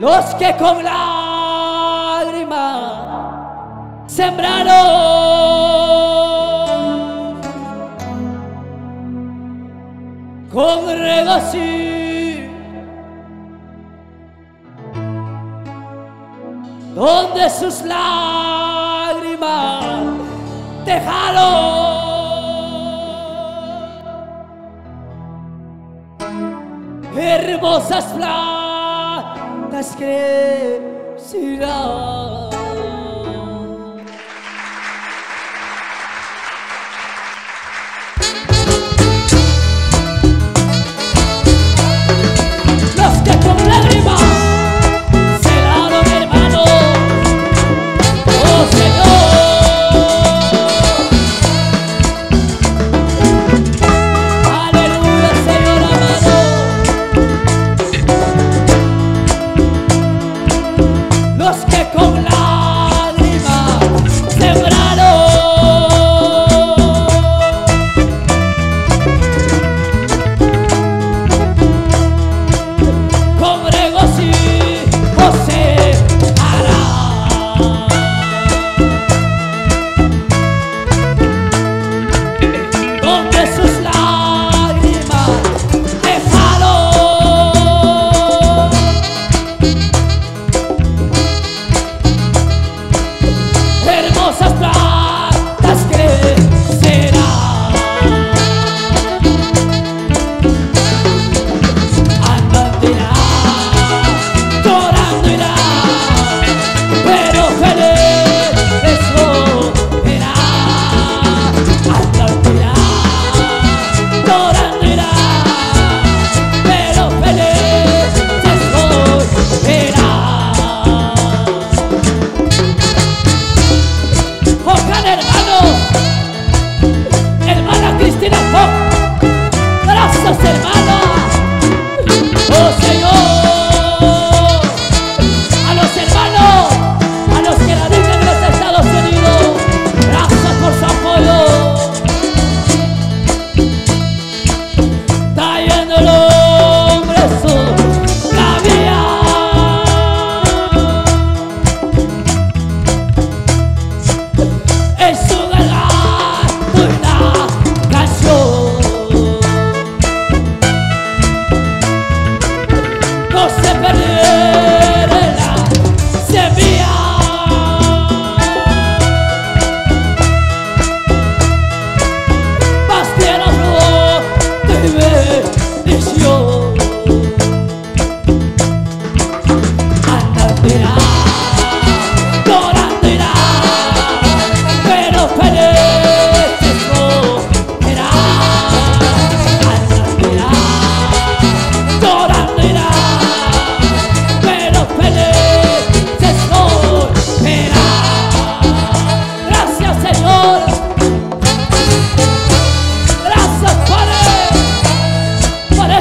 los que con lágrimas sembraron con regocijo donde sus lágrimas dejaron hermosas kasre sira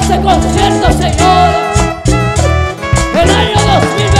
ese concierto, Señor. El año 2020.